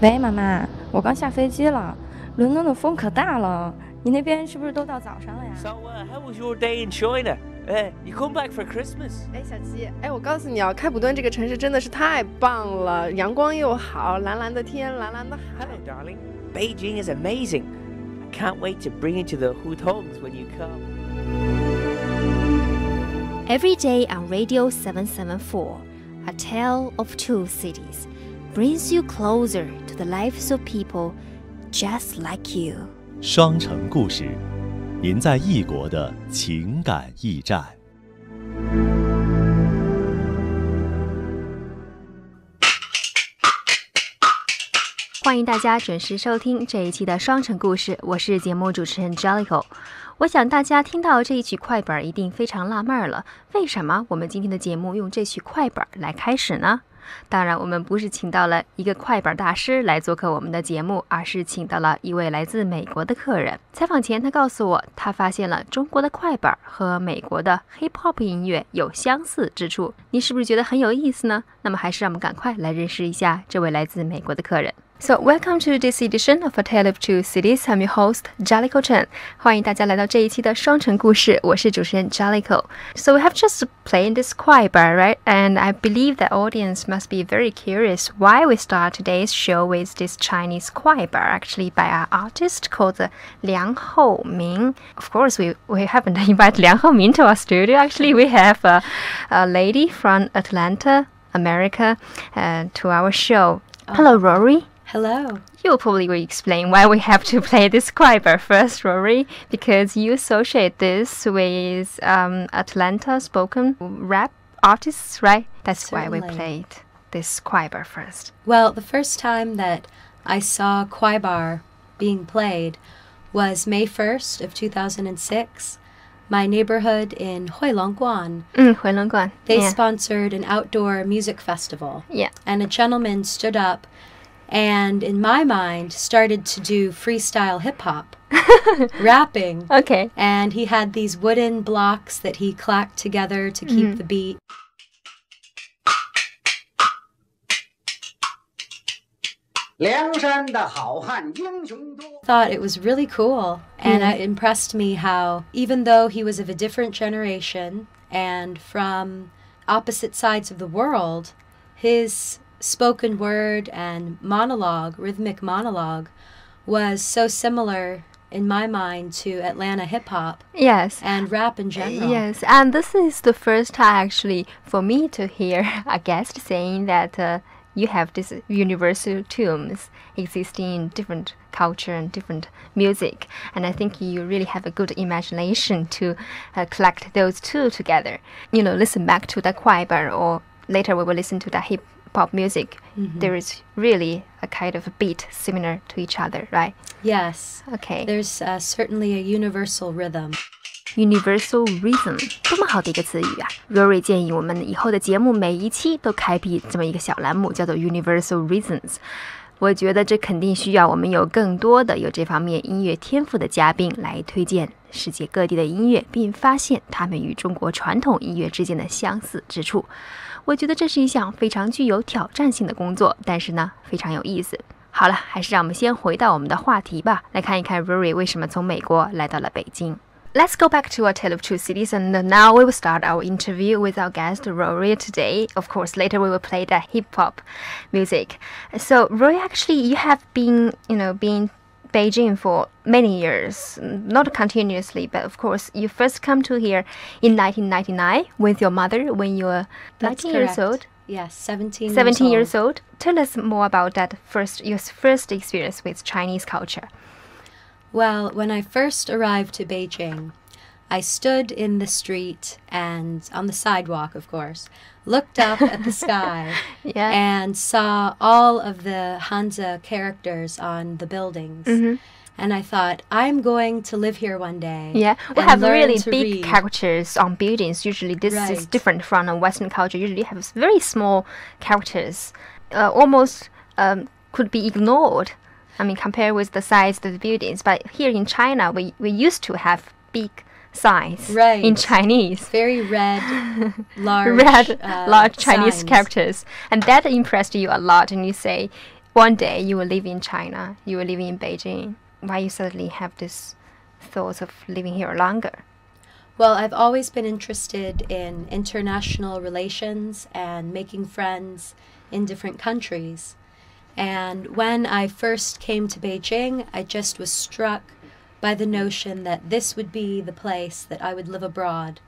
喂，妈妈，我刚下飞机了，伦敦的风可大了。你那边是不是都到早上了呀？So, uh, how was your day in China? Uh, you come back for Christmas? 哎，小七，哎，我告诉你啊，开普敦这个城市真的是太棒了，阳光又好，蓝蓝的天，蓝蓝的海。Hello, darling. Beijing is amazing. I can't wait to bring you to the hutongs when you come. Every day on Radio 774, A Tale of Two Cities brings you closer to the lives of people just like you. 双城故事，您在异国的情感驿站。欢迎大家准时收听这一期的双城故事，我是节目主持人 Jellico。我想大家听到这一曲快板一定非常纳闷了，为什么我们今天的节目用这曲快板来开始呢？当然，我们不是请到了一个快板大师来做客我们的节目，而是请到了一位来自美国的客人。采访前，他告诉我，他发现了中国的快板和美国的 hip hop 音乐有相似之处。你是不是觉得很有意思呢？那么，还是让我们赶快来认识一下这位来自美国的客人。So welcome to this edition of A Tale of Two Cities. I'm your host Jalico Chen. 欢迎大家来到这一期的双城故事，我是主持人 Jalico. So we have just played this kuaiban, right? And I believe the audience must be very curious why we start today's show with this Chinese kuaiban, actually by our artist called Liang Hou Ming. Of course, we we haven't invited Liang Hou Ming to our studio. Actually, we have a, a lady from Atlanta, America, uh, to our show. Oh. Hello, Rory. Hello. You'll probably will explain why we have to play this choir first, Rory, because you associate this with um, Atlanta spoken rap artists, right? That's Certainly. why we played this choir first. Well, the first time that I saw choir being played was May 1st of 2006. My neighborhood in Huilongguan. Mm, Huilongguan. They yeah. sponsored an outdoor music festival. Yeah. And a gentleman stood up and in my mind started to do freestyle hip hop rapping Okay. and he had these wooden blocks that he clacked together to keep Mhm. the beat thought it was really cool and Mm. it impressed me how even though he was of a different generation and from opposite sides of the world his spoken word and monologue rhythmic monologue was so similar in my mind to Atlanta hip hop Yes. and rap in general Yes, and this is the first time actually for me to hear a guest saying that uh, you have these universal tunes existing in different culture and different music, and I think you really have a good imagination to uh, collect those two together. You know, listen back to the choir, or later we will listen to the hip pop music, mm-hmm. there is really a kind of a beat similar to each other, right? Yes. Okay. There's uh, certainly a universal rhythm. Universal rhythm，多么好的一个词语啊！Rory 建议我们以后的节目每一期都开辟这么一个小栏目，叫做 Universal Rhythms。我觉得这肯定需要我们有更多的有这方面音乐天赋的嘉宾来推荐世界各地的音乐，并发现他们与中国传统音乐之间的相似之处。我觉得这是一项非常具有挑战性的工作，但是呢，非常有意思。好了，还是让我们先回到我们的话题吧，来看一看 Rory 为什么从美国来到了北京。Let's go back to A Tale of Two Cities, and now we will start our interview with our guest Rory today. Of course, later we will play the hip hop music. So, Rory, actually, you have been, you know, been Beijing for many years, not continuously, but of course, you first come to here in 1999 with your mother when you were That's 19 years old. yes 17 17 years years old. Tell us more about that first your first experience with Chinese culture. Well, when I first arrived to Beijing, I stood in the street and on the sidewalk, of course, looked up at the sky Yeah. and saw all of the Hanzi characters on the buildings. Mhm. And I thought, I'm going to live here one day. Yeah, we have really big read. characters on buildings. Usually, this is different from a Western culture. Usually, have very small characters, uh, almost um, could be ignored. I mean, compared with the size of the buildings. But here in China, we, we used to have big signs in Chinese. Very red, large, Red, uh, large Chinese signs. characters, and that impressed you a lot. And you say, one day you will live in China, you will live in Beijing, why you suddenly have this thoughts of living here longer? Well, I've always been interested in international relations and making friends in different countries. And when I first came to Beijing, I just was struck by the notion that this would be the place that I would live abroad,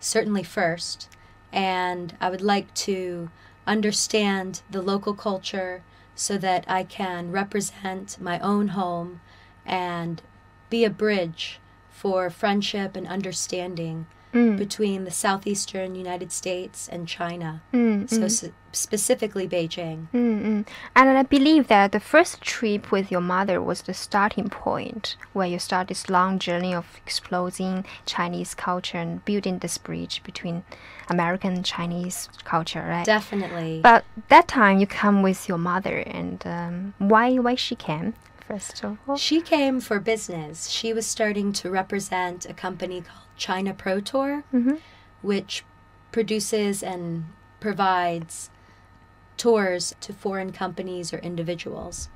certainly first. And I would like to understand the local culture so that I can represent my own home and be a bridge for friendship and understanding Mm. between the southeastern United States and China, Mm, so mm. s- specifically Beijing. Mm, mm. And I believe that the first trip with your mother was the starting point where you start this long journey of exploring Chinese culture and building this bridge between American and Chinese culture, right? Definitely. But that time you come with your mother, and um, why why she came first of all? She came for business. She was starting to represent a company called China Pro Tour, Mhm. which produces and provides tours to foreign companies or individuals.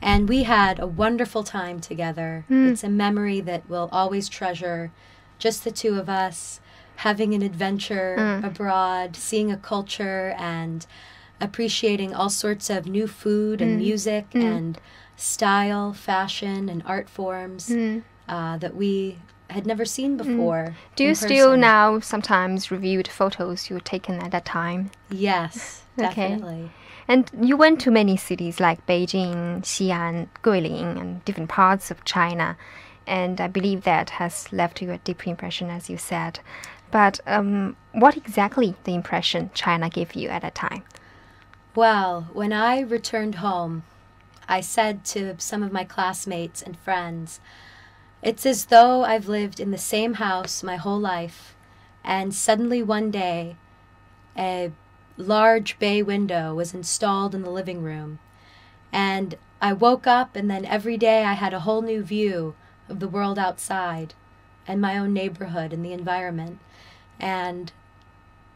And we had a wonderful time together. Mm. It's a memory that we'll always treasure. Just the two of us having an adventure Mm. abroad, seeing a culture, and appreciating all sorts of new food and Mm. music Mm. and style, fashion, and art forms Mm. uh, that we had never seen before. Do you still person. now sometimes review the photos you were taken at that time? Yes, Okay. definitely. And you went to many cities like Beijing, Xi'an, Guilin, and different parts of China. And I believe that has left you a deep impression, as you said. But um, what exactly the impression China gave you at that time? Well, when I returned home, I said to some of my classmates and friends, it's as though I've lived in the same house my whole life, and suddenly one day, a large bay window was installed in the living room. And I woke up, and then every day I had a whole new view of the world outside and my own neighborhood and the environment. And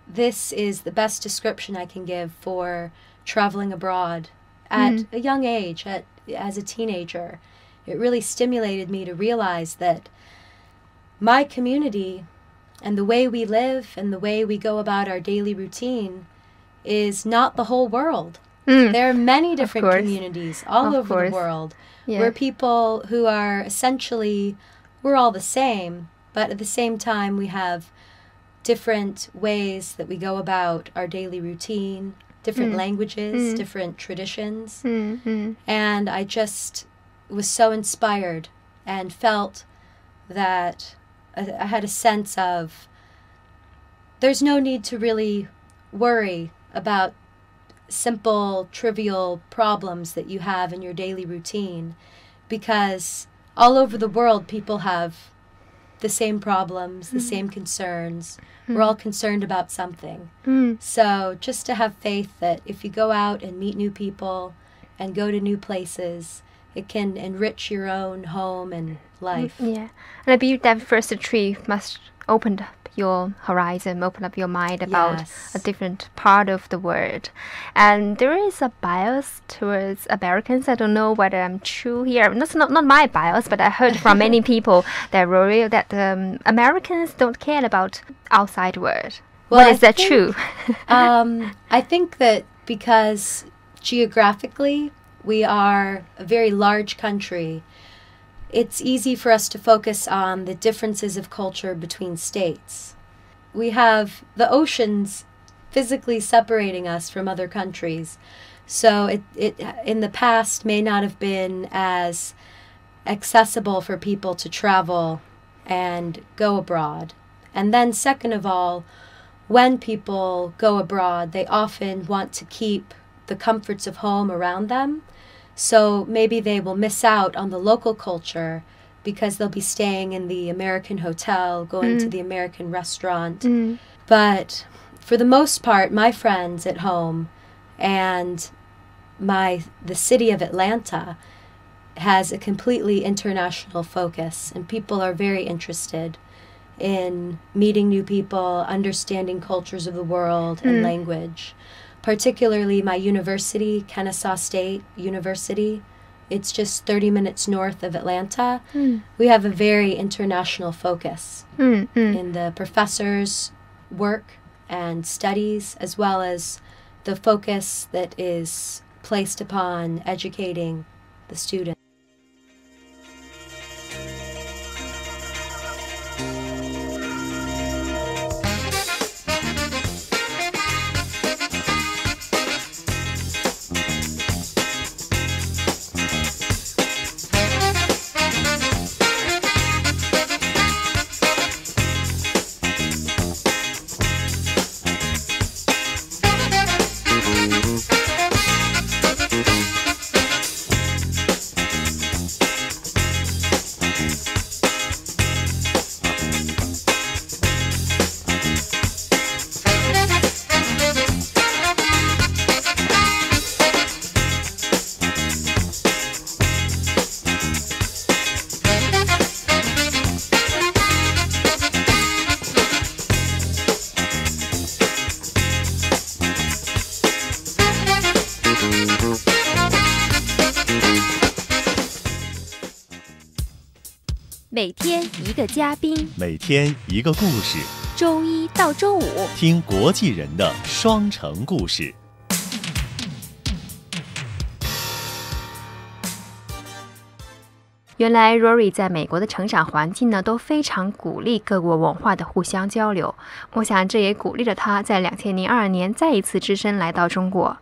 this is the best description I can give for traveling abroad at Mhm. a young age, at, as a teenager. It really stimulated me to realize that my community and the way we live and the way we go about our daily routine is not the whole world. Mm, There are many different communities all Of over course. the world yeah. where people who are essentially we're all the same, but at the same time we have different ways that we go about our daily routine, different Mm. languages, Mm. different traditions, Mm, mm, and I just was so inspired and felt that I, I had a sense of there's no need to really worry about simple, trivial problems that you have in your daily routine because all over the world people have the same problems, the same concerns. We're all concerned about something. mm. So just to have faith that if you go out and meet new people and go to new places, it can enrich your own home and life. Yeah, and I believe that first tree must open up your horizon, open up your mind about Yes. a different part of the world. And there is a bias towards Americans. I don't know whether I'm true here. That's not not my bias, but I heard from many people that worry that um, Americans don't care about outside world. Well, what I is that think- true? um, I think that because geographically we are a very large country, it's easy for us to focus on the differences of culture between states. We have the oceans physically separating us from other countries. So it, it in the past may not have been as accessible for people to travel and go abroad. And then second of all, when people go abroad, they often want to keep the comforts of home around them. So maybe they will miss out on the local culture because they'll be staying in the American hotel, going to Mm. the American restaurant. Mm, But for the most part, my friends at home and my the city of Atlanta has a completely international focus and people are very interested in meeting new people, understanding cultures of the world and Mm. language. Particularly my university, Kennesaw State University. It's just 30 minutes north of Atlanta. Hmm. We have a very international focus 嗯嗯 in the professors' work and studies, as well as the focus that is placed upon educating the student. 嘉宾，每天一个故事，周一到周五。听国际人的双城故事。原来 Rory 在美国的成长环境呢，都非常鼓励各国文化的互相交流。我想这也鼓励了他在两千零二年再一次只身来到中国。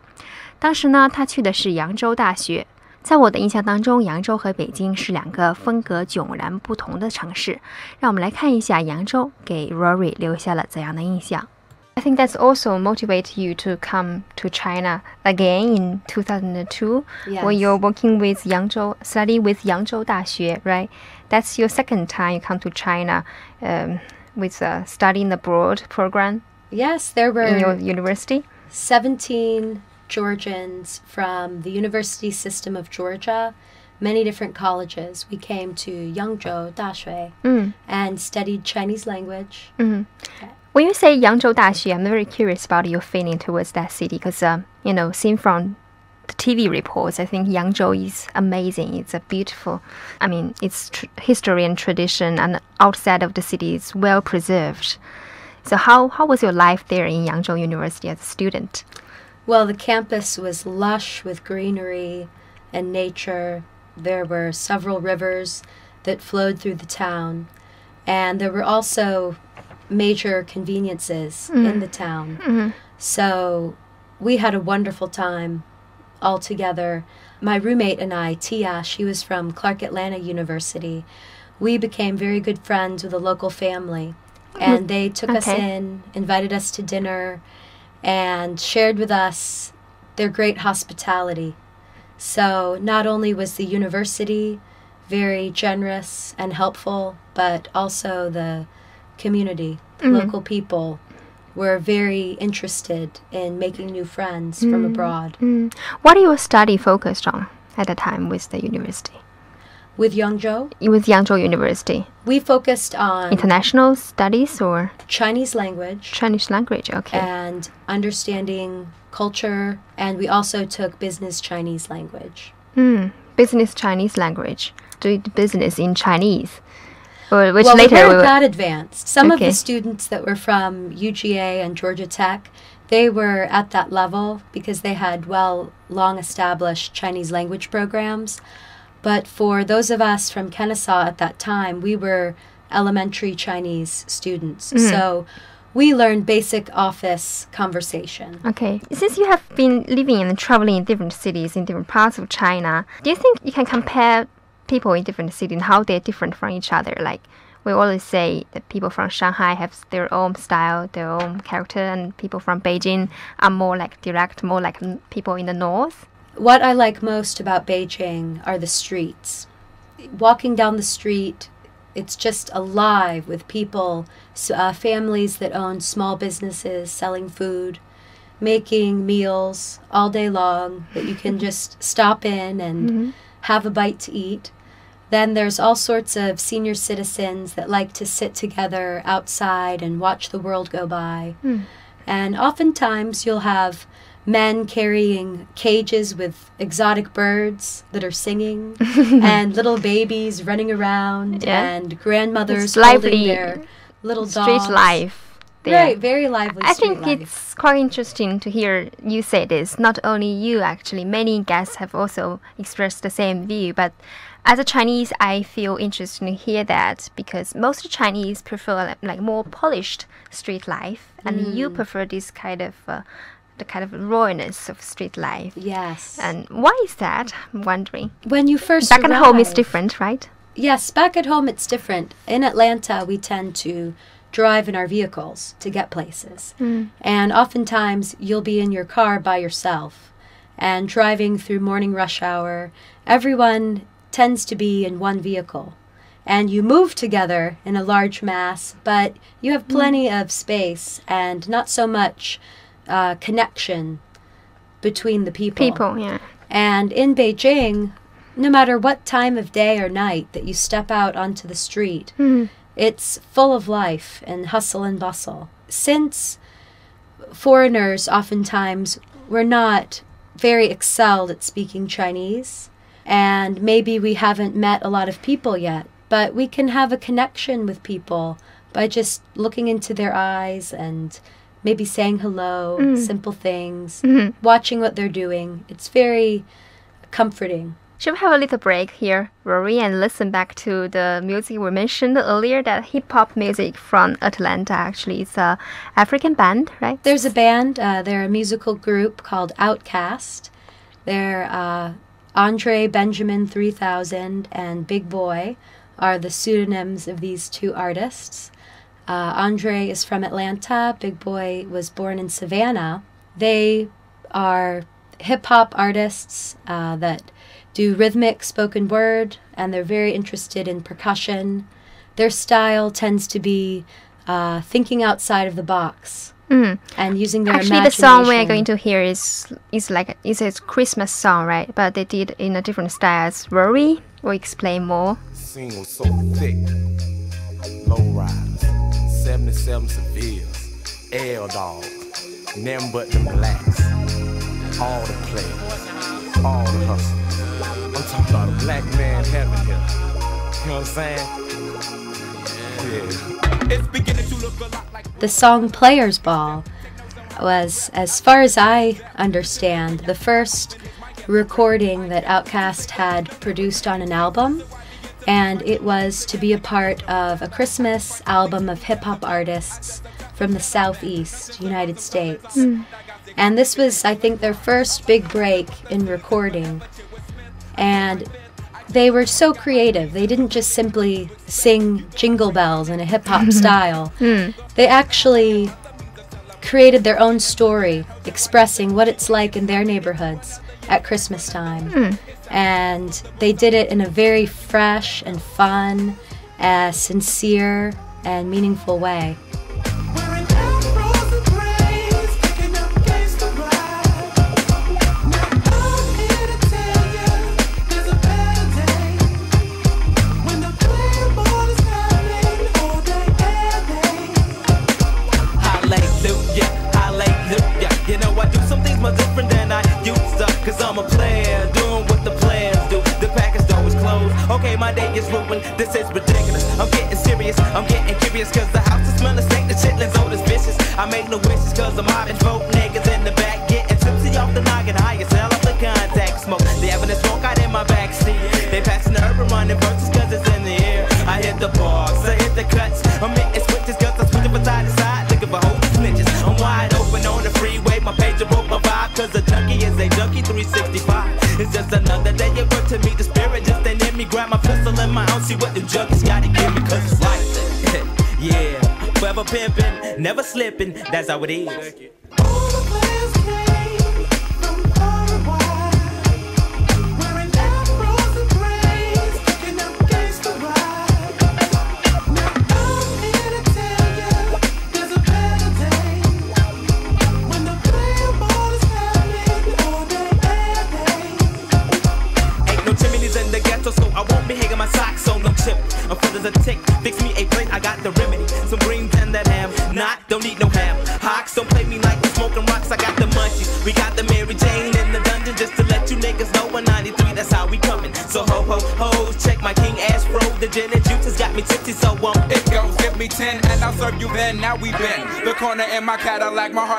当时呢，他去的是扬州大学。在我的印象当中，扬州和北京是两个风格迥然不同的城市。让我们来看一下扬州给 Rory 留下了怎样的印象。I think that's also motivate you to come to China again in 2002 when you're working with Yangzhou, study with Yangzhou 大学, right? That's your second time you come to China um, with a studying abroad program Yes, there in your were university. 17 Georgians from the University System of Georgia, many different colleges. We came to Yangzhou Daxue mm. and studied Chinese language. Mm-hmm. When you say Yangzhou Daxue, I'm very curious about your feeling towards that city because, um, you know, seen from the TV reports, I think Yangzhou is amazing. It's a beautiful, I mean, its tr- history and tradition and outside of the city is well preserved. So, how, how was your life there in Yangzhou University as a student? Well, the campus was lush with greenery and nature. There were several rivers that flowed through the town, and there were also major conveniences in the town. Mhm. So we had a wonderful time all together. My roommate and I, Tia, she was from Clark Atlanta University. We became very good friends with a local family, and they took us in, invited us to dinner, and shared with us their great hospitality. So not only was the university very generous and helpful, but also the community, local people were very interested in making new friends from abroad. Mm. What your study focused on at the time with the university? With Yangzhou, With Yangzhou University, we focused on international studies or Chinese language Chinese language? Okay. and understanding culture, and we also took business Chinese language. Mm, business Chinese language. Do business in Chinese. Or which well, later we we weren't that advanced. Some of the students that were from UGA and Georgia Tech, they were at that level because they had well long established Chinese language programs. But for those of us from Kennesaw at that time, we were elementary Chinese students. Mm. So we learned basic office conversation. Okay. Since you have been living and traveling in different cities in different parts of China, do you think you can compare people in different cities and how they're different from each other? Like we always say that people from Shanghai have their own style, their own character, and people from Beijing are more like direct, more like people in the north. What I like most about Beijing are the streets. Walking down the street, it's just alive with people, uh, families that own small businesses selling food, making meals all day long that you can just stop in and have a bite to eat. Then there's all sorts of senior citizens that like to sit together outside and watch the world go by. And oftentimes you'll have men carrying cages with exotic birds that are singing, and little babies running around, Yeah. and grandmothers It's holding lively their little street dogs. life. there. Right, very lively. I think life. it's quite interesting to hear you say this. Not only you, actually, many guests have also expressed the same view. But as a Chinese, I feel interested to hear that because most Chinese prefer like, more polished street life, and you prefer this kind of uh, the kind of rawness of street life. yes. And why is that? I'm wondering. when you first Back at home, it's arrive- different, right? Yes, back at home it's different. In Atlanta, we tend to drive in our vehicles to get places. Hmm. And oftentimes you'll be in your car by yourself and driving through morning rush hour. Everyone tends to be in one vehicle. And you move together in a large mass, but you have hmm. plenty of space and not so much uh, connection between the people. People, yeah. And in Beijing, no matter what time of day or night that you step out onto the street, it's full of life and hustle and bustle. Since foreigners oftentimes were not very excelled at speaking Chinese, and maybe we haven't met a lot of people yet, but we can have a connection with people by just looking into their eyes and maybe saying hello, simple things, watching what they're doing. It's very comforting. Should we have a little break here, Rory, and listen back to the music we mentioned earlier? That hip hop music from Atlanta. Actually, it's a African band, right? There's a band, uh, they're a musical group called Outkast. They're uh, Andre Benjamin 3000 and Big Boi are the pseudonyms of these two artists. Uh, Andre is from Atlanta, Big Boi was born in Savannah. They are hip hop artists uh, that do rhythmic spoken word and they're very interested in percussion. Their style tends to be uh, thinking outside of the box Mm. and using their imagination. Actually, the song we're going to hear is is like it's a Christmas song, right? But they did in a different style. As Rory will explain more. Scene was so thick. Low riders, 77 Sevilles, L nothing but them blacks. All the play, all the. I'm talking about a black man here. You know what I'm saying? Yeah. The song Players Ball was, as far as I understand, the first recording that Outkast had produced on an album. And it was to be a part of a Christmas album of hip hop artists from the Southeast United States. Hmm. And this was, I think, their first big break in recording. And they were so creative. They didn't just simply sing jingle bells in a hip hop hmm. style. They actually created their own story expressing what it's like in their neighborhoods at Christmas time. Hmm. And they did it in a very fresh and fun, uh, sincere, and meaningful way. Curious. Cause the house is smelling stank, the chitlins old as vicious. I make no wishes cause I'm mobbing folk niggas in the back. Getting tipsy off the noggin, higher sell off the contact smoke. They having a smoke out in my backseat. They passing the urban running verses cause it's in the air. I hit the bars, I hit the cuts. I'm hitting switches cause I'm switching from side to side. Looking for and snitches. I'm wide open on the freeway. My pager broke my vibe cause a junkie is a junkie 365. It's just another day at work to meet the spirit. Just ain't in me. Grab my pistol in my own. See what them junkies Forever pimping, never slipping. That's how it is.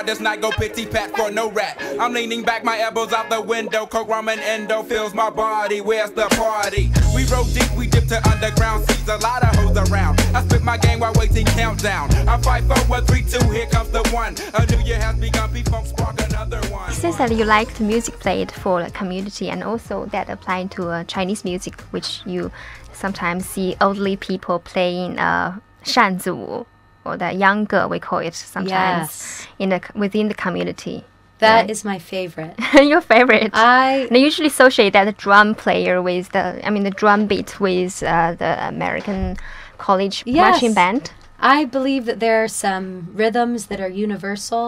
does not go pity pat for no rat. I'm leaning back, my elbows out the window. Coke, rum, and endo fills my body. Where's the party? We roll deep, we dip to underground seas. A lot of hoes around. I spit my game while waiting countdown. I fight for one, three, two. Here comes the one. A new year has begun. P-Funk spark another one. Since that you like the music played for the community and also that applied to uh, Chinese music, which you sometimes see elderly people playing uh, 扇子舞 or the younger we call it sometimes Yes. in the within the community. That Right. is my favorite. Your favorite? I I usually associate that the drum player with the, I mean, the drum beat with uh, the American college marching band. I believe that there are some rhythms that are universal.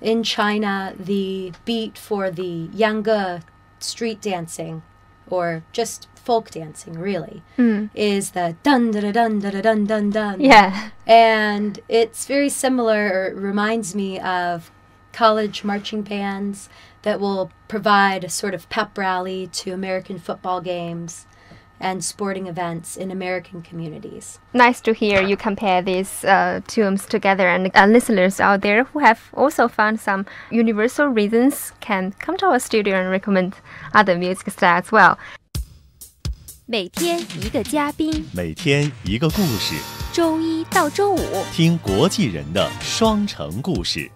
In China, the beat for the Yangge street dancing, or just folk dancing really mm. is the dun da da dun da da dun dun dun. Yeah. And it's very similar, reminds me of college marching bands that will provide a sort of pep rally to American football games and sporting events in American communities. Nice to hear you compare these uh, tombs together, and uh, listeners out there who have also found some universal reasons can come to our studio and recommend other music styles as well. 每天一个嘉宾，每天一个故事，周一到周五听国际人的双城故事。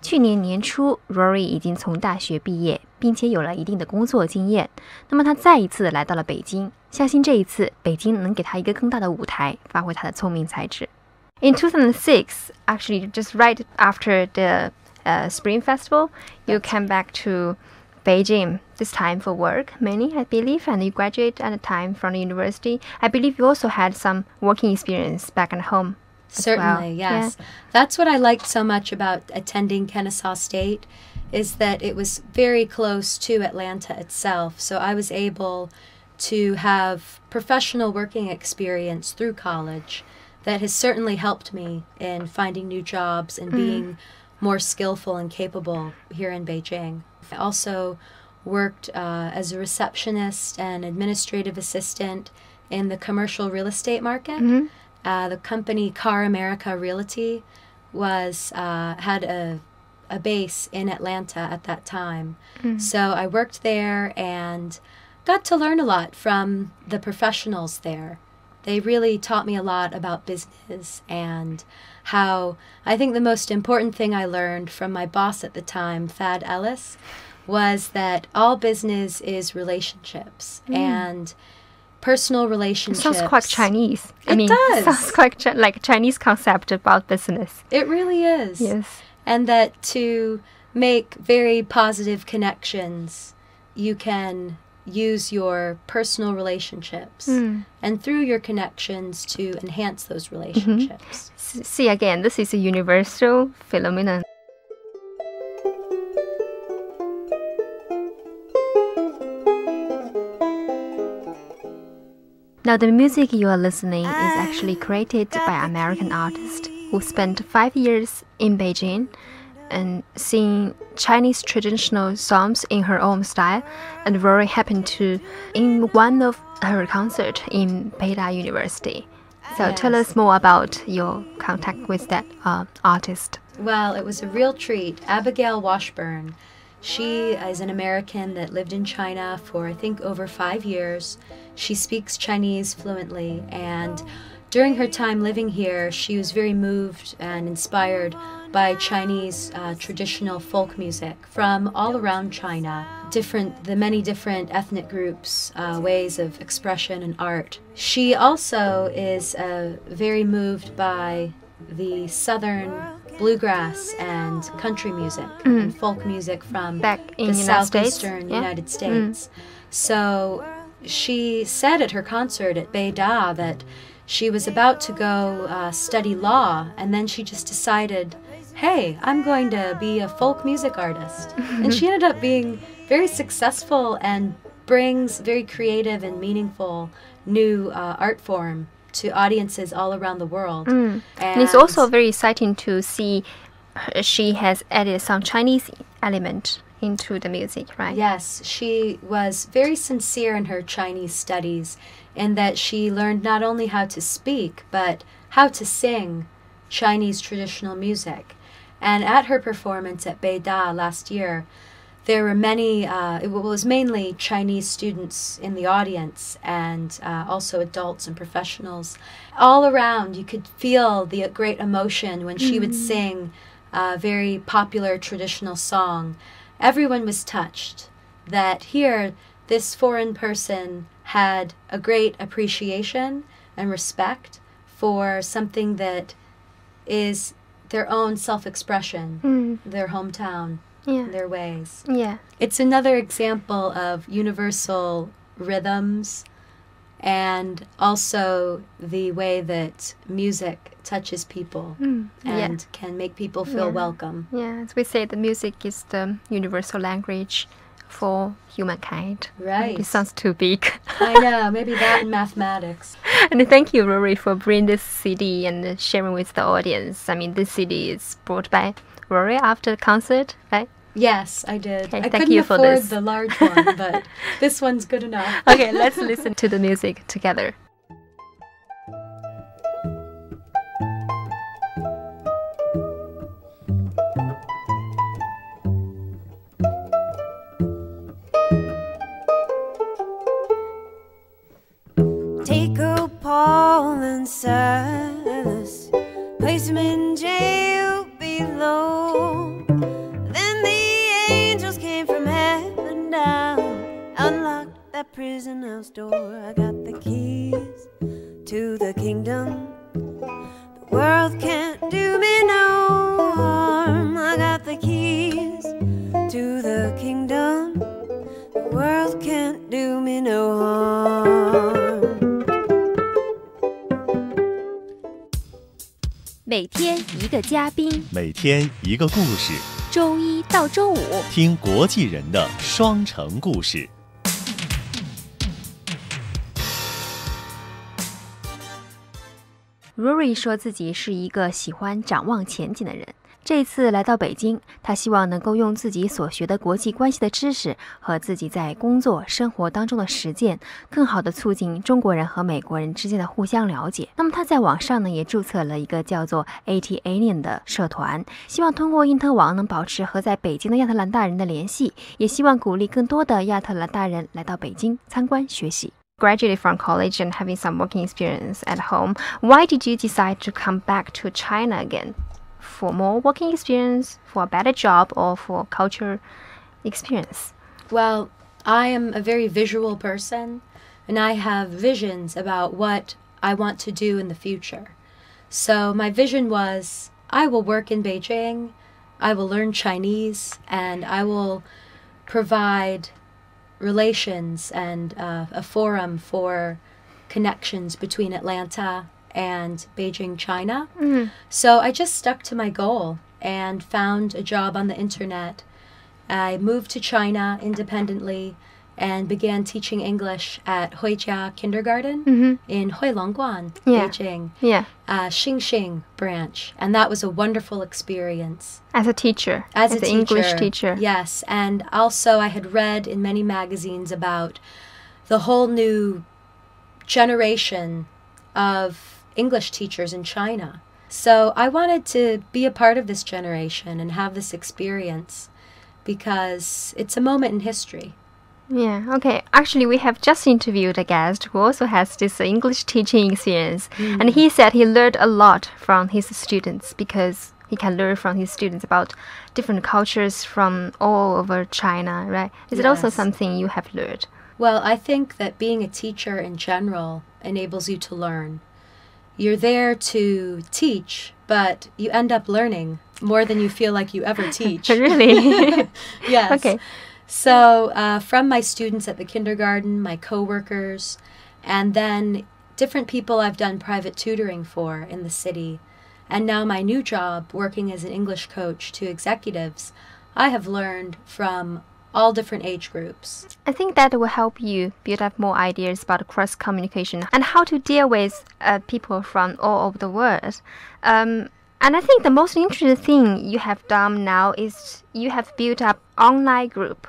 去年年初，Rory 已经从大学毕业，并且有了一定的工作经验。那么他再一次来到了北京，相信这一次北京能给他一个更大的舞台，发挥他的聪明才智。In 2006, actually, just right after the uh, Spring Festival, you came back to Beijing, this time for work, mainly, I believe, and you graduated at the time from the university. I believe you also had some working experience back at home. as well. Certainly, Yeah. yes. That's what I liked so much about attending Kennesaw State is that it was very close to Atlanta itself. So I was able to have professional working experience through college that has certainly helped me in finding new jobs and being more skillful and capable here in Beijing. I also worked uh, as a receptionist and administrative assistant in the commercial real estate market. Uh, the company CarrAmerica Realty was uh, had a a base in Atlanta at that time. So I worked there and got to learn a lot from the professionals there. They really taught me a lot about business and how I think the most important thing I learned from my boss at the time, Thad Ellis, was that all business is relationships mm. and personal It relationships. sounds quite Chinese. I It mean, does. sounds quite chi- like a Chinese concept about business. It really is. Yes. and that to make very positive connections, you can use your personal relationships mm. and through your connections to enhance those mm-hmm. relationships. S- See again, this is a universal phenomenon. Now, the music you are listening is actually created by American artist who spent five years in Beijing and sing Chinese traditional songs in her own style, and Rory happened to in one of her concert in Beida University. So tell us more about your contact with that uh, artist. Well, it was a real treat. Abigail Washburn, she is an American that lived in China for I think over five years. She speaks Chinese fluently, and during her time living here, she was very moved and inspired by Chinese uh, traditional folk music from all around China. Different, the many different ethnic groups, uh, ways of expression and art. She also is uh, very moved by the southern bluegrass and country music and folk music from Back in the United States, southeastern yeah. United States. So she said at her concert at Beida that she was about to go uh, study law, and then she just decided, hey, I'm going to be a folk music artist. and she ended up being very successful and brings very creative and meaningful new uh, art form to audiences all around the world. And it's also very exciting to see she has added some Chinese element into the music, right? Yes, she was very sincere in her Chinese studies in that she learned not only how to speak, but how to sing Chinese traditional music. And at her performance at Beida last year, there were many, uh, it was mainly Chinese students in the audience and uh, also adults and professionals. All around, you could feel the great emotion when she would sing a very popular traditional song. Everyone was touched that here, this foreign person had a great appreciation and respect for something that is their own self expression, Mm, their hometown, yeah. their ways. Yeah. It's another example of universal rhythms and also the way that music touches people Mm, yeah. and can make people feel Yeah. welcome. Yeah, as we say, the music is the universal language for humankind. Right. It sounds too big. I know, maybe that in mathematics. and thank you, Rory, for bringing this CD and sharing with the audience. I mean, this CD is brought by Rory after the concert, right? Yes, I did. Okay, I thank couldn't you for afford this. the large one, but this one's good enough. Okay, let's listen to the music together. And Silas, place them in jail below. Then the angels came from heaven down, unlocked that prison house door. I got the keys to the kingdom. The world can't 每天一个嘉宾，每天一个故事，周一到周五听国际人的双城故事。Rory 说自己是一个喜欢展望前景的人。这次来到北京，他希望能够用自己所学的国际关系的知识和自己在工作生活当中的实践，更好的促进中国人和美国人之间的互相了解。那么他在网上呢也注册了一个叫做 AT Alien 的社团，希望通过因特网能保持和在北京的亚特兰大人的联系，也希望鼓励更多的亚特兰大人来到北京参观学习。graduated from college and having some working experience at home, why did you decide to come back to China again? For more working experience, for a better job, or for culture experience? Well, I am a very visual person, and I have visions about what I want to do in the future. So, my vision was I will work in Beijing, I will learn Chinese, and I will provide relations and uh, a forum for connections between Atlanta and Beijing, China. So I just stuck to my goal and found a job on the internet. I moved to China independently and began teaching English at Huijia Kindergarten Mhm. in Huilongguan, Yeah. Beijing, Yeah, uh, Xingxing branch. And that was a wonderful experience as a teacher, as, a an English teacher. Yes, and also I had read in many magazines about the whole new generation of English teachers in China. So I wanted to be a part of this generation and have this experience because it's a moment in history. Yeah, okay. Actually, we have just interviewed a guest who also has this English teaching experience, and he mm. said he learned a lot from his students because he can learn from his students about different cultures from all over China, right? Is it also something you have learned? Well, I think that being a teacher in general enables you to learn. You're there to teach, but you end up learning more than you feel like you ever teach. really? yes. Okay. So, uh, from my students at the kindergarten, my coworkers, and then different people I've done private tutoring for in the city, and now my new job working as an English coach to executives, I have learned from all different age groups. I think that will help you build up more ideas about cross communication and how to deal with uh, people from all over the world. Um, And I think the most interesting thing you have done now is you have built up online group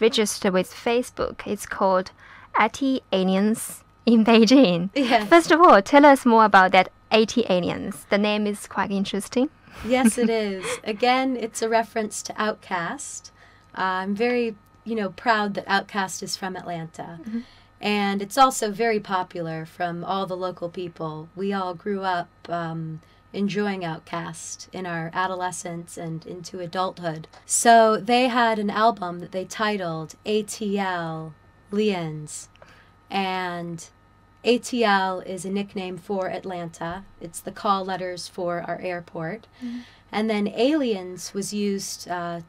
registered with Facebook. It's called AT Aliens in Beijing. Yes. First of all, tell us more about that AT Aliens. The name is quite interesting. Yes, it is. Again, it's a reference to Outkast. Uh, I'm very, you know, proud that Outkast is from Atlanta. And it's also very popular from all the local people. We all grew up um, enjoying Outkast in our adolescence and into adulthood. So they had an album that they titled ATL Liens. And ATL is a nickname for Atlanta. It's the call letters for our airport. And then Aliens was used uh,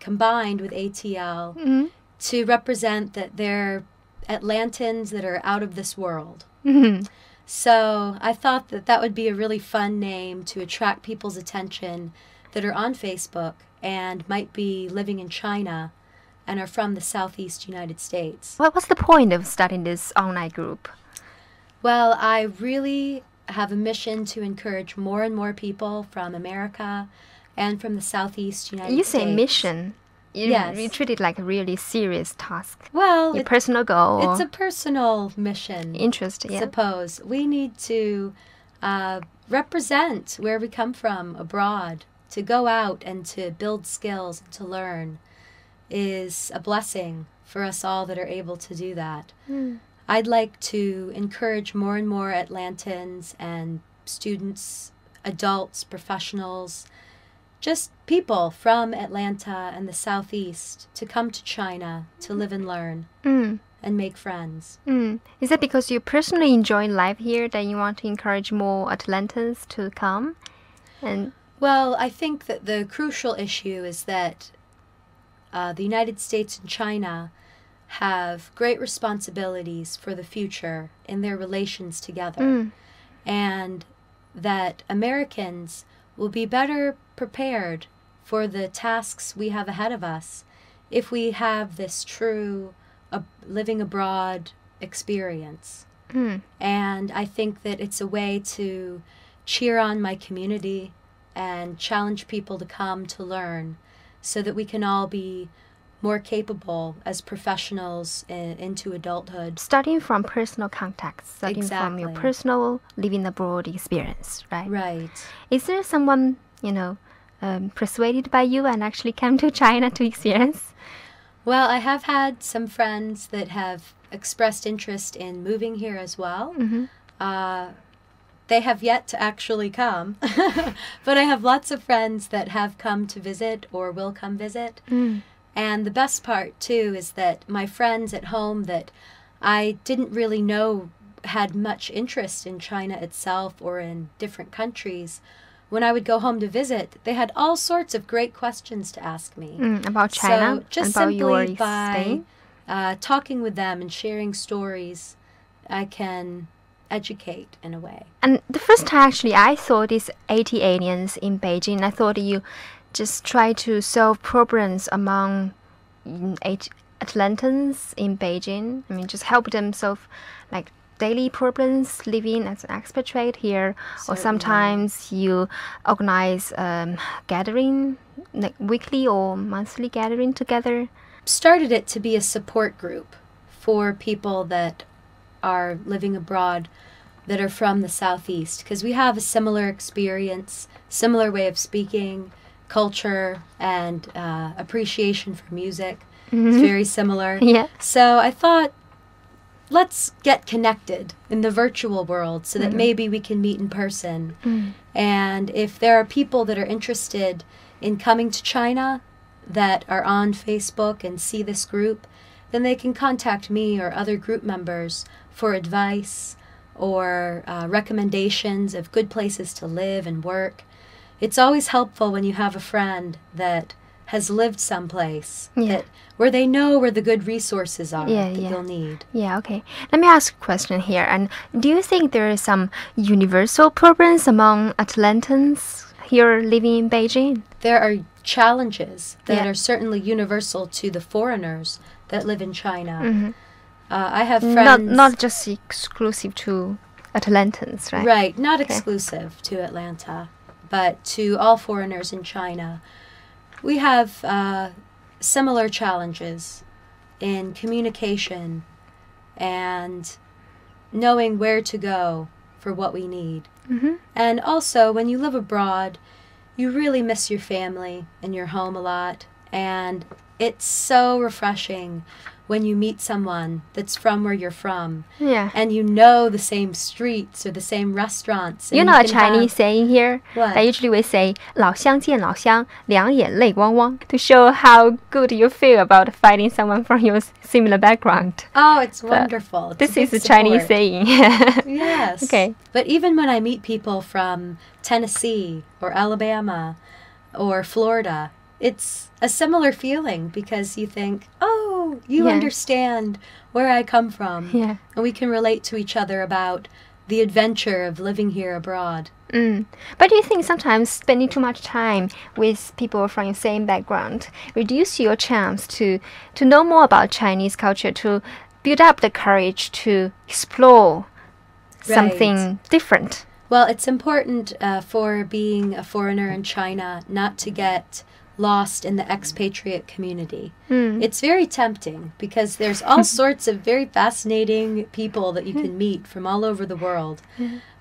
combined with ATL Mm-hmm. to represent that they're Atlantans that are out of this world. Mhm. So I thought that that would be a really fun name to attract people's attention that are on Facebook and might be living in China and are from the southeast United States. What was the point of starting this online group? Well, I really have a mission to encourage more and more people from America and from the southeast United you States. You say mission. You, Yes. you treat it like a really serious task. Well, Your personal goal. it's a personal mission. interest. Yeah. suppose we need to uh, represent where we come from abroad to go out and to build skills and to learn is a blessing for us all that are able to do that i'd like to encourage more and more atlantans and students adults professionals just people from atlanta and the southeast to come to china to live and learn Mm. and make friends Mm. Is that because you personally enjoy life here that you want to encourage more Atlantans to come? And Well, I think that the crucial issue is that uh, the United States and China have great responsibilities for the future in their relations together, Mm. and that Americans will be better prepared for the tasks we have ahead of us if we have this true uh, living abroad experience. Mm. And I think that it's a way to cheer on my community and challenge people to come to learn so that we can all be more capable as professionals in, into adulthood. starting from personal contacts, starting from your personal living abroad experience, right? Right. Is there someone, you know, um, persuaded by you and actually came to China to experience? Well, I have had some friends that have expressed interest in moving here as well. Mm-hmm. Uh, they have yet to actually come, but I have lots of friends that have come to visit or will come visit. Mm. And the best part, too, is that my friends at home that I didn't really know had much interest in China itself or in different countries, when I would go home to visit, they had all sorts of great questions to ask me. Mm, about China So just about your simply by uh, talking with them and sharing stories, I can educate in a way. And the first time actually I saw these ATLiens in Beijing, I thought you just try to solve problems among mm, Atlantans in Beijing. I mean, just help them solve like daily problems living as an expatriate here. Or sometimes you organize um, gathering, like weekly or monthly gathering together. started it to be a support group for people that are living abroad that are from the southeast because we have a similar experience similar way of speaking culture and uh, appreciation for music. It's very similar. Yeah. so i thought let's get connected in the virtual world so that maybe we can meet in person. And if there are people that are interested in coming to China that are on Facebook and see this group, then they can contact me or other group members for advice or uh, recommendations of good places to live and work. It's always helpful when you have a friend that has lived someplace Yeah. that where they know where the good resources are Yeah, that yeah. you'll need. Yeah, okay. Let me ask a question here. And do you think there is some universal problems among Atlantans here living in Beijing? there are challenges that Yeah. are certainly universal to the foreigners that live in China. Mhm. Uh, I have Not friends. not just exclusive to Atlantans, right? right, not Okay. exclusive to Atlanta, but to all foreigners in China, we have uh, similar challenges in communication and knowing where to go for what we need. Mm-hmm. And also, when you live abroad, you really miss your family and your home a lot. And it's so refreshing when you meet someone that's from where you're from Yeah. and you know the same streets or the same restaurants. and You know a can have- Chinese saying here? What? That usually we say 老乡见老乡，两眼泪汪汪 to show how good you feel about finding someone from your s- similar background. Oh, it's But wonderful. It's This a is big a Chinese support. saying. Yes. Okay. But even when I meet people from Tennessee or Alabama or Florida, it's a similar feeling because you think, oh, you Yeah. understand where I come from. Yeah. And we can relate to each other about the adventure of living here abroad. Mm. But do you think sometimes spending too much time with people from your same background reduce your chance to to know more about Chinese culture, to build up the courage to explore Right. something different? Well, it's important uh, for being a foreigner in China not to get lost in the expatriate community. Mm. It's very tempting because there's all sorts of very fascinating people that you can meet from all over the world.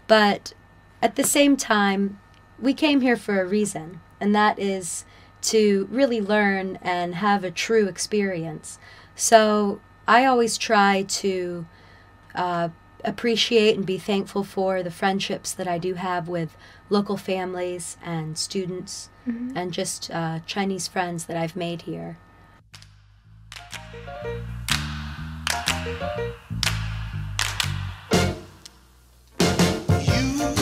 But at the same time, we came here for a reason, and that is to really learn and have a true experience. So I always try to uh, appreciate and be thankful for the friendships that I do have with local families and students and just uh, Chinese friends that I've made here. Sweeter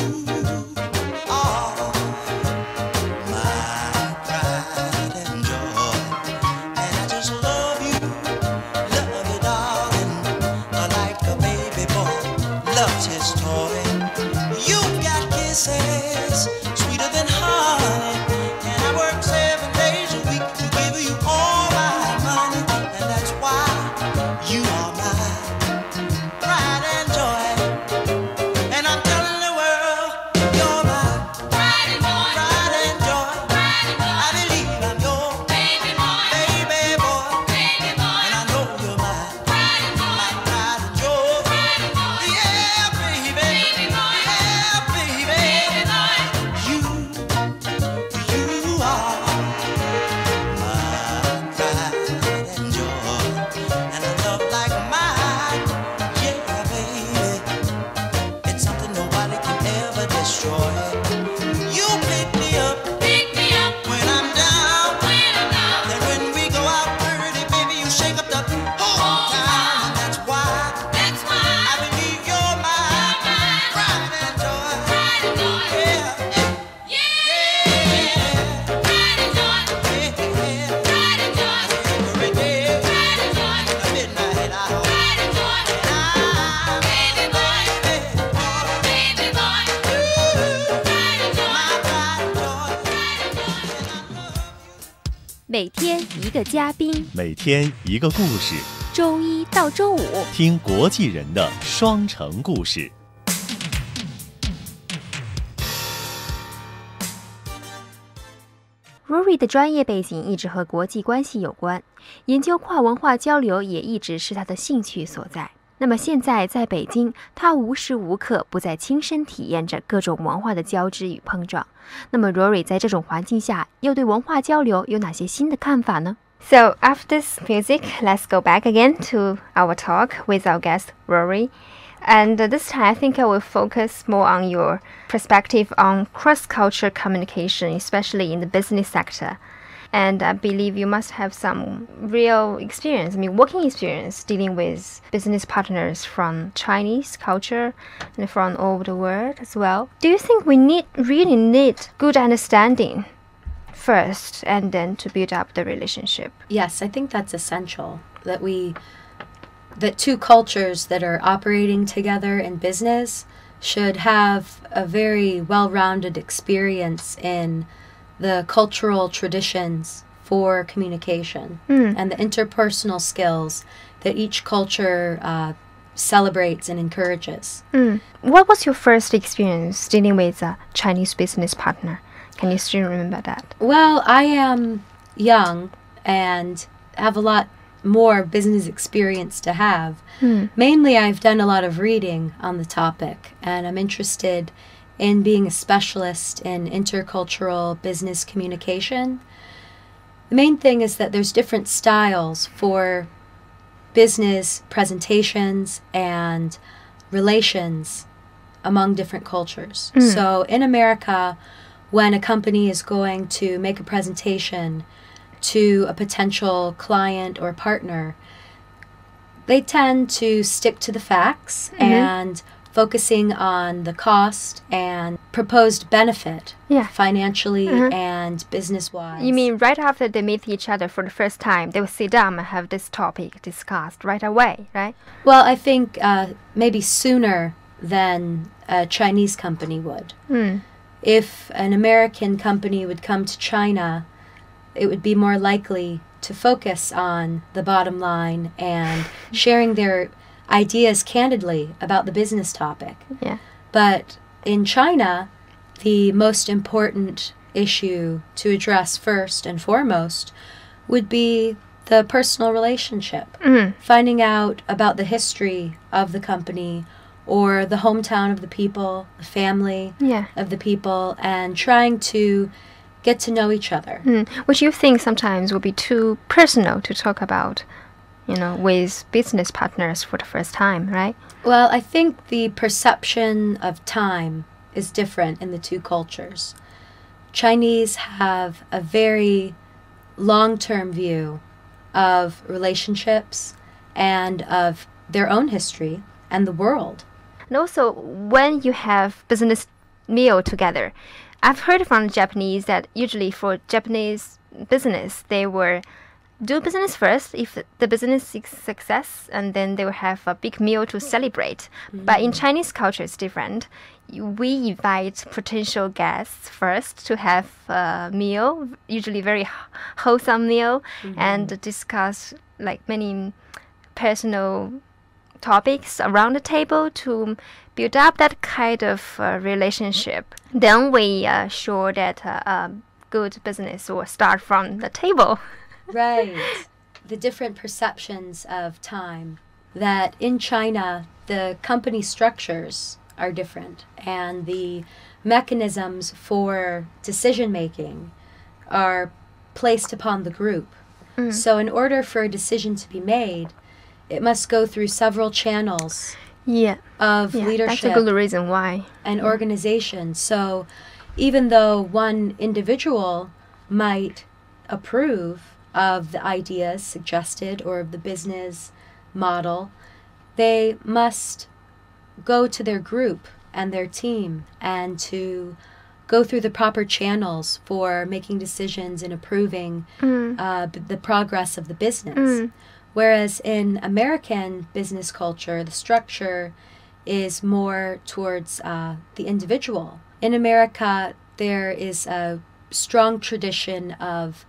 天一个故事，周一到周五听国际人的双城故事。Rory 的专业背景一直和国际关系有关，研究跨文化交流也一直是他的兴趣所在。那么现在在北京，他无时无刻不在亲身体验着各种文化的交织与碰撞。那么 Rory 在这种环境下，又对文化交流有哪些新的看法呢？So after this music, let's go back again to our talk with our guest Rory. And uh, this time, I think I will focus more on your perspective on cross cultural communication, especially in the business sector. And I believe you must have some real experience, I mean, working experience dealing with business partners from Chinese culture and from all over the world as well. Do you think we need really need good understanding first and then to build up the relationship? Yes, I think that's essential that we that two cultures that are operating together in business should have a very well-rounded experience in the cultural traditions for communication and the interpersonal skills that each culture uh, celebrates and encourages. Mm. What was your first experience dealing with a Chinese business partner? Can you still remember that? Well, I am young and have a lot more business experience to have. Hmm. Mainly, I've done a lot of reading on the topic, and I'm interested in being a specialist in intercultural business communication. The main thing is that there's different styles for business presentations and relations among different cultures. Mm. So in America, when a company is going to make a presentation to a potential client or partner, they tend to stick to the facts Mhm. and focusing on the cost and proposed benefit Yeah. financially Mhm. and business wise. You mean right after they meet each other for the first time, they will sit down and have this topic discussed right away, right? Well, I think uh, maybe sooner than a Chinese company would. Hmm. If an American company would come to China, it would be more likely to focus on the bottom line and sharing their ideas candidly about the business topic. Yeah. But in China, the most important issue to address first and foremost would be the personal relationship. Mm. Finding out about the history of the company or the hometown of the people, the family Yeah. of the people, and trying to get to know each other. Hmm. Which you think sometimes will be too personal to talk about, you know, with business partners for the first time, right? Well, I think the perception of time is different in the two cultures. Chinese have a very long term view of relationships and of their own history and the world. And also, when you have business meal together, I've heard from Japanese that usually for Japanese business, they will do business first if the business is success, and then they will have a big meal to celebrate. But in mm. Chinese culture, it's different. We invite potential guests first to have a meal, usually very wholesome meal, and mm-hmm. discuss like many personal topics around the table to build up that kind of uh, relationship. Then we uh, sure that uh, um, good business will start from the table. Right. the different perceptions of time. That in China, the company structures are different and the mechanisms for decision making are placed upon the group. Mm. So, in order for a decision to be made, it must go through several channels Yeah, of yeah leadership that's a good reason why. and organization. So even though one individual might approve of the ideas suggested or of the business model, they must go to their group and their team and to go through the proper channels for making decisions and approving Mm. uh, the progress of the business. Mm. Whereas in American business culture, the structure is more towards uh, the individual. In America, there is a strong tradition of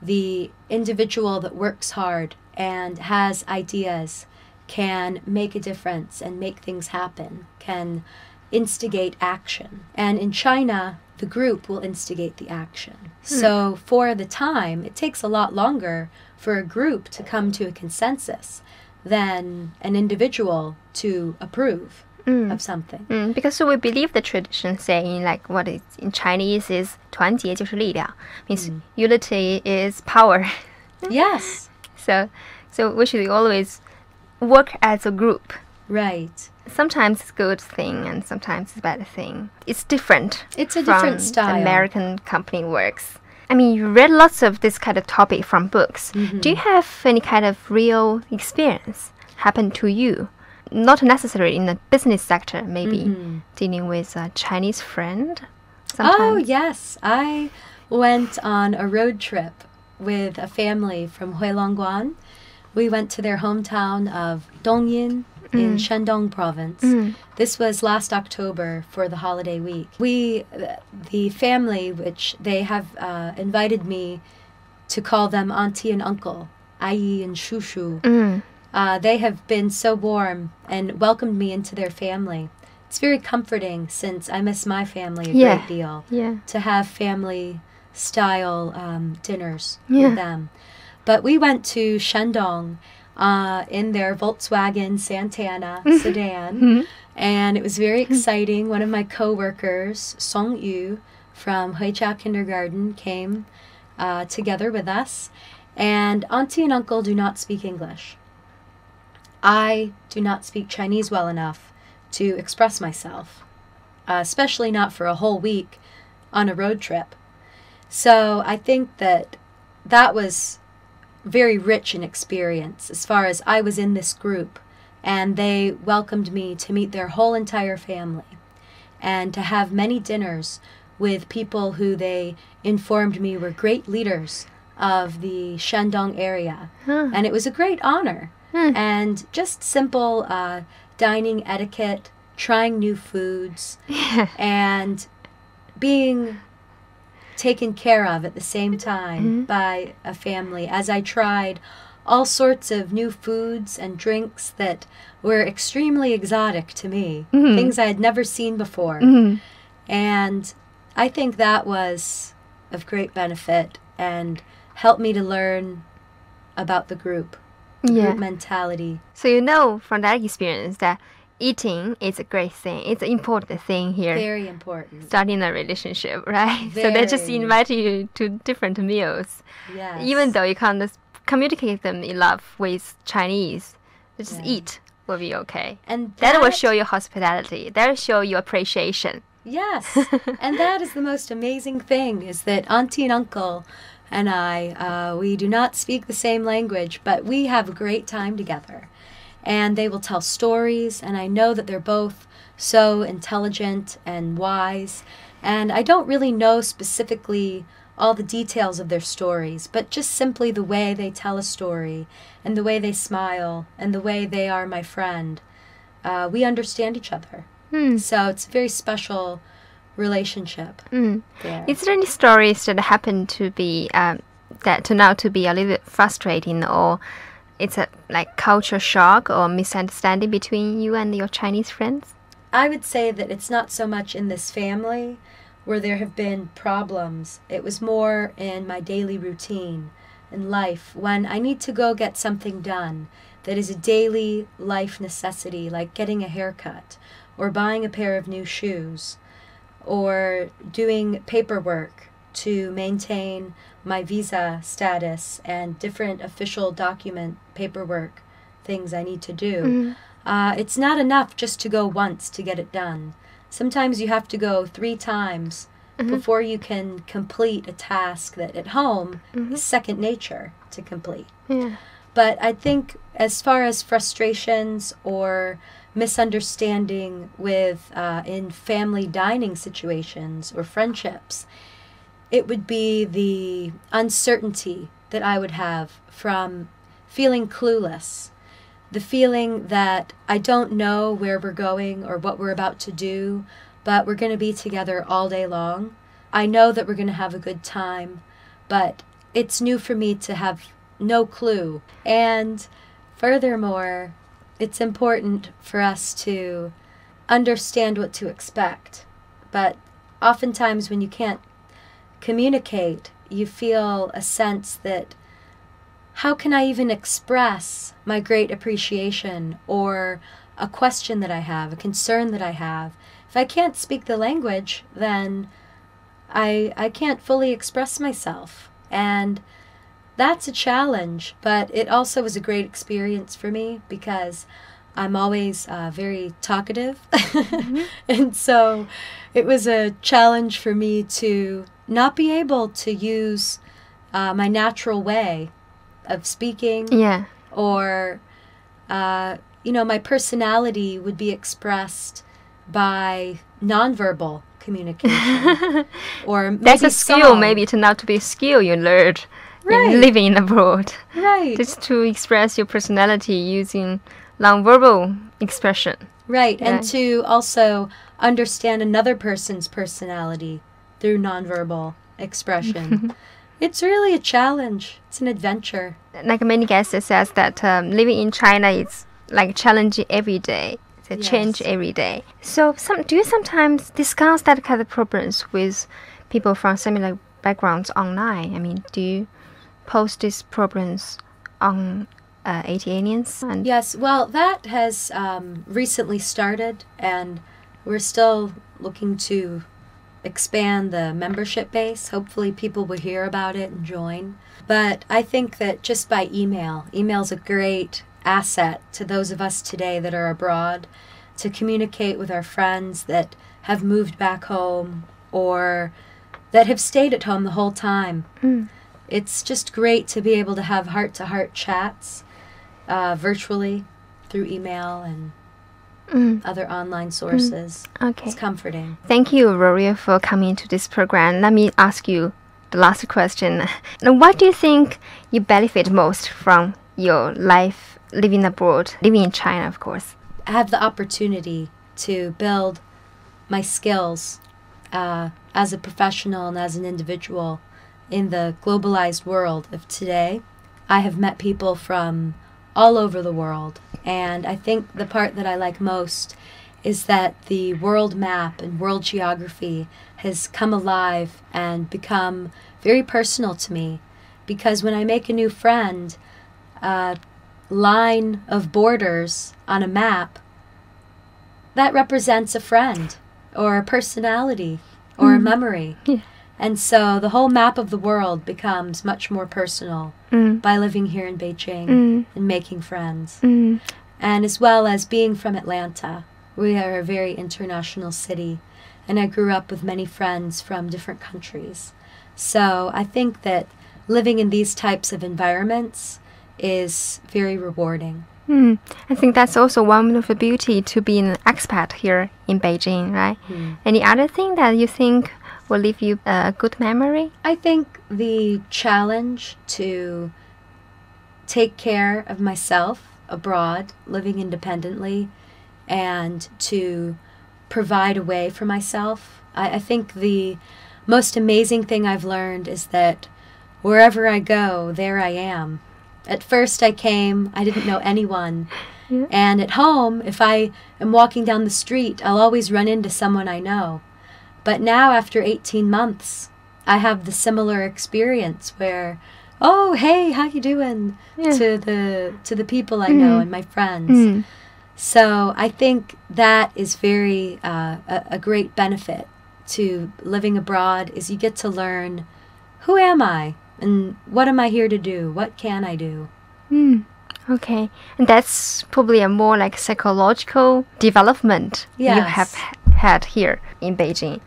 the individual that works hard and has ideas, can make a difference and make things happen, can instigate action. And in China, the group will instigate the action. So, for the time, it takes a lot longer for a group to come to a consensus than an individual to approve Mm. of something. Mm, because we believe the tradition saying like what is in Chinese is 团结就是力量 means unity is power. Yes, So so we should always work as a group. right. Sometimes it's good thing and sometimes it's bad thing. It's different. It's a from different style. The American company works. I mean, you read lots of this kind of topic from books. Do you mm-hmm. have any kind of real experience happen to you? Not necessarily in the business sector, maybe mm-hmm. dealing with a Chinese friend. Oh, yes. I went on a road trip with a family from Huilongguan. We went to their hometown of Dongying in Shandong province. Mm. This was last October for the holiday week. We, the family, which they have uh, invited me to call them auntie and uncle, Ayi and Shushu. Mm. Uh, they have been so warm and welcomed me into their family. it's very comforting since I miss my family a Yeah. great deal Yeah. to have family style um, dinners Yeah. with them. But we went to Shandong uh, in their Volkswagen Santana sedan, Mhm. and it was very exciting. One of my coworkers, Song Yu from Huichao Kindergarten, came uh, together with us, and auntie and uncle do not speak English. I do not speak Chinese well enough to express myself, uh, especially not for a whole week on a road trip. So I think that that was very rich in experience as far as I was in this group and they welcomed me to meet their whole entire family and to have many dinners with people who they informed me were great leaders of the Shandong area. Huh. And it was a great honor. Hmm. And just simple uh, dining etiquette, trying new foods, and being taken care of at the same time Mhm. by a family as I tried all sorts of new foods and drinks that were extremely exotic to me, Mhm. things I had never seen before. Mhm. And I think that was of great benefit and helped me to learn about the group, Yeah. group mentality. So you know from that experience that eating is a great thing. It's an important thing here. Very important. Starting a relationship, right? So they just invite you to different meals, Yes. even though you can't communicate them in love with Chinese. Just Yeah. eat will be okay. and That will show your hospitality. That will show your appreciation. Yes, and that is the most amazing thing is that auntie and uncle and I, uh, we do not speak the same language, but we have a great time together. And they will tell stories, and I know that they're both so intelligent and wise. And I don't really know specifically all the details of their stories, but just simply the way they tell a story, and the way they smile, and the way they are my friend. Uh, we understand each other. Hmm. So it's a very special relationship Mm. there. Is there any stories that happen to be um, that turn out to be a little bit frustrating, or it's a like culture shock or misunderstanding between you and your Chinese friends? I would say that it's not so much in this family where there have been problems. It was more in my daily routine in life when I need to go get something done that is a daily life necessity, like getting a haircut or buying a pair of new shoes or doing paperwork to maintain my visa status and different official document paperwork things I need to do. Mhm. Uh, it's not enough just to go once to get it done. Sometimes you have to go three times Mhm. before you can complete a task that at home Mhm. is second nature to complete. Yeah. But I think as far as frustrations or misunderstanding with uh, in family dining situations or friendships, it would be the uncertainty that I would have from feeling clueless, the feeling that I don't know where we're going or what we're about to do, but we're going to be together all day long. I know that we're going to have a good time, but it's new for me to have no clue. And furthermore, it's important for us to understand what to expect. But oftentimes, when you can't communicate, you feel a sense that how can I even express my great appreciation or a question that I have, a concern that I have? If I can't speak the language, then I I can't fully express myself. And that's a challenge, but it also was a great experience for me because I'm always uh, very talkative. and so it was a challenge for me to not be able to use uh, my natural way of speaking Yeah. or uh, you know my personality would be expressed by nonverbal communication or That's a skill, song. maybe turned out to be a skill you learned Right. in living abroad. right Just to express your personality using nonverbal expression. right Yeah. and to also understand another person's personality through nonverbal expression it's really a challenge it's an adventure Like many guests says that um, living in China is like challenging every day. It's They change every day. So, some do you sometimes discuss that kind of problems with people from similar backgrounds online? I mean, do you post these problems on uh, ATLiens? And Yes, well, that has um, recently started, and we're still looking to expand the membership base. Hopefully, people will hear about it and join. But I think that just by email, email's a great asset to those of us today that are abroad to communicate with our friends that have moved back home or that have stayed at home the whole time. Mm. It's just great to be able to have heart to heart chats uh, virtually through email and Mm. other online sources. Okay. It's comforting. Thank you, Rory, for coming to this program. Let me ask you the last question. Now, what do you think you benefit most from your life living abroad, living in China, of course? I have the opportunity to build my skills uh, as a professional and as an individual in the globalized world of today. I have met people from all over the world, and I think the part that I like most is that the world map and world geography has come alive and become very personal to me because when I make a new friend, a line of borders on a map that represents a friend or a personality or a Mhm. memory. Yeah. And so the whole map of the world becomes much more personal Mm. by living here in Beijing Mm. and making friends. Mm. And as well as being from Atlanta, we are a very international city. And I grew up with many friends from different countries. So I think that living in these types of environments is very rewarding. Mm. I think that's also one of the beauty to be an expat here in Beijing, right? Mm. Any other thing that you think will leave you a good memory? I think the challenge to take care of myself abroad, living independently, and to provide a way for myself. I, I think the most amazing thing I've learned is that wherever I go, there I am. At first, I came, I didn't know anyone. Yeah. And at home, if I am walking down the street, I'll always run into someone I know. But now, after 18 months, I have the similar experience where, oh, hey, how you doing? Yeah. To the to the people I know Mm. and my friends. Mm. So I think that is very uh, a, a great benefit to living abroad is you get to learn who am I and what am I here to do? What can I do? Mm. Okay, and that's probably a more like psychological development you have had here in Beijing.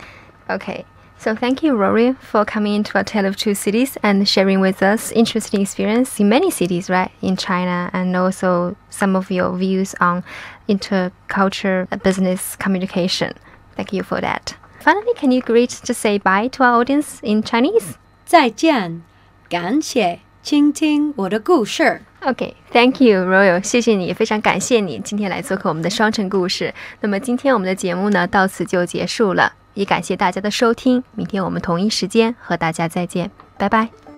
Okay, so thank you, Rory, for coming into A Tale of Two Cities and sharing with us interesting experience in many cities, right, in China, and also some of your views on intercultural business communication. Thank you for that. Finally, can you greet, just say bye to our audience in Chinese? 再见，感谢倾听我的故事。 OK，Thank、you, Royal，谢谢你，非常感谢你今天来做客我们的双城故事。那么今天我们的节目呢到此就结束了，也感谢大家的收听。明天我们同一时间和大家再见，拜拜。